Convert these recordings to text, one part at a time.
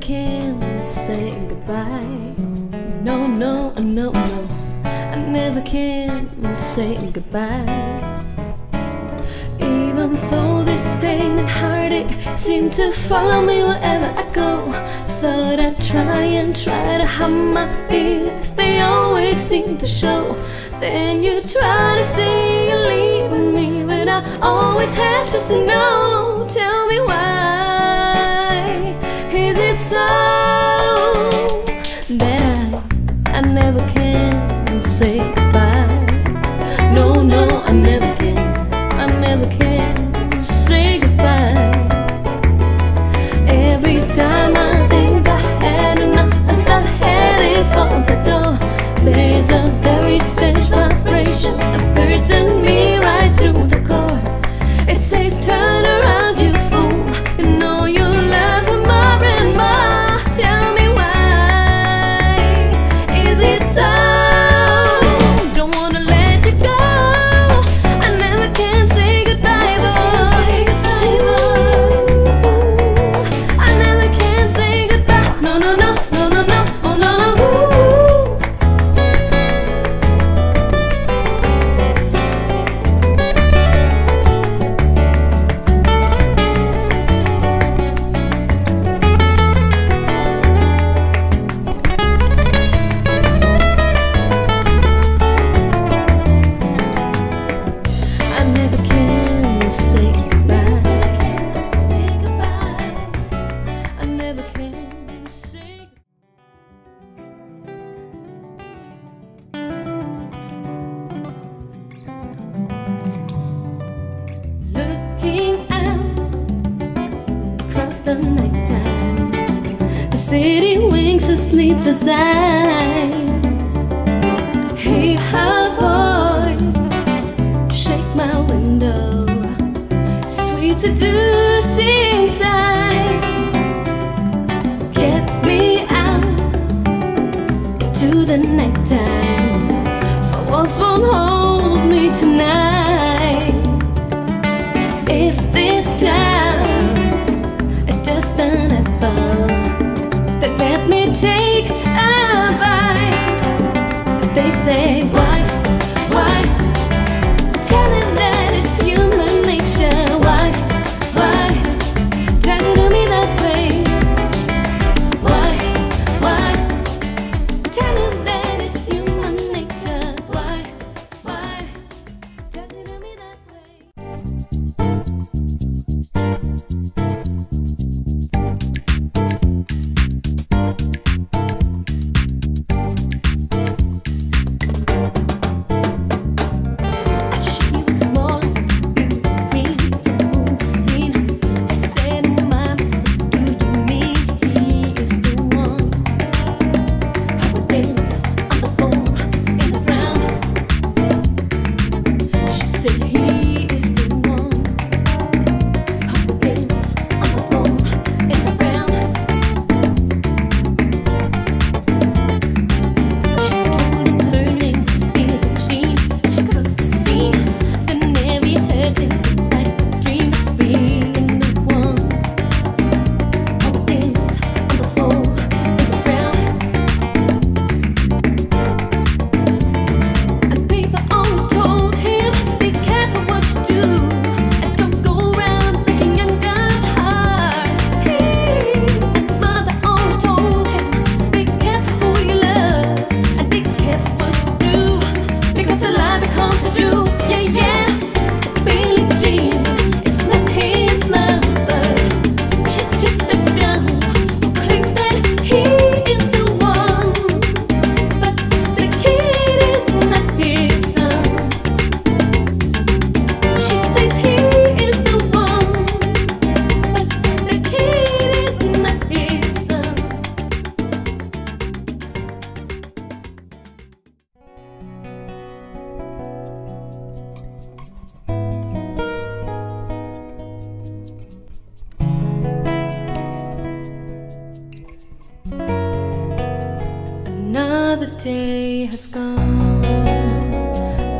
Can't say goodbye. No, no, no, no. I never can say goodbye. Even though this pain and heartache seem to follow me wherever I go, thought I'd try and try to hide my feelings. They always seem to show. Then you try to say you're leaving me, but I always have to say no. city winks asleep, the signs hear her voice, shake my window, sweet to do. say, what?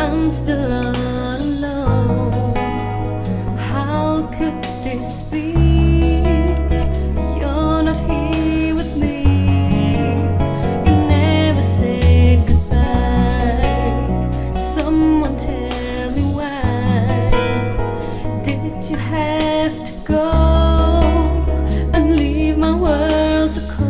I'm still all alone. How could this be? You're not here with me. You never say goodbye. Someone tell me why did you have to go and leave my world to come?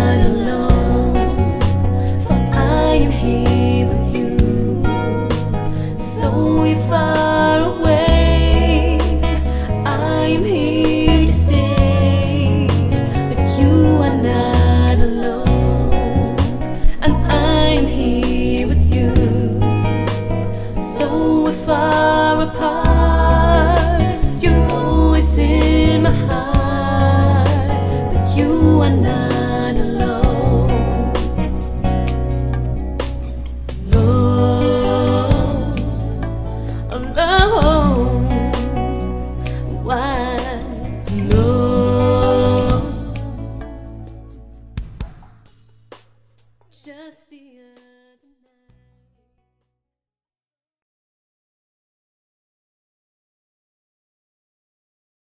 just the